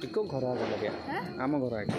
ଟିକ ଘର ଆଗ ଲଗେଇବା ଆମ ଘର ଆଗ